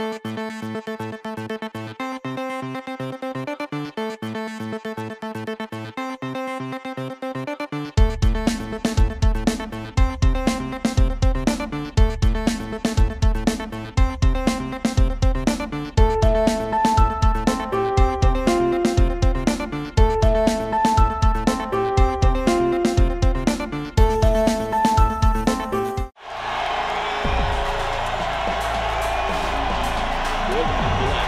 you Fight!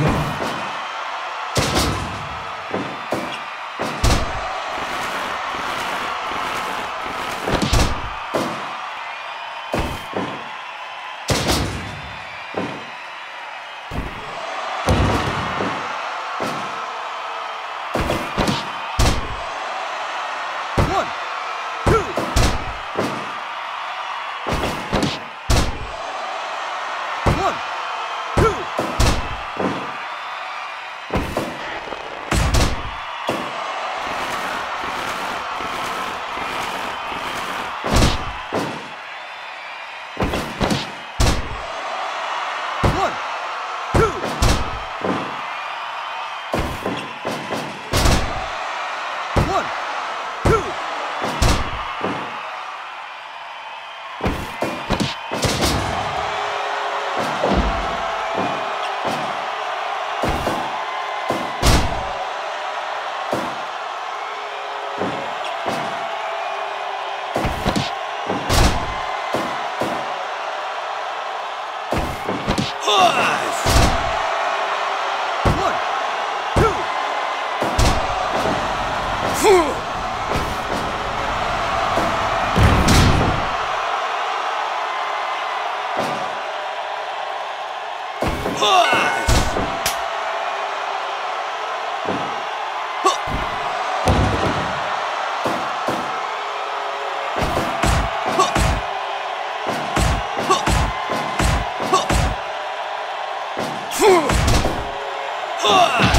Go. Two. Yeah.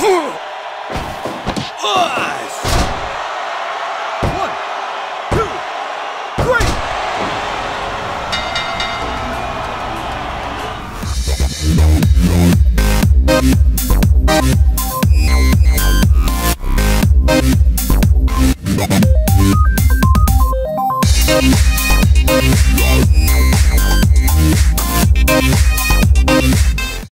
Ugh!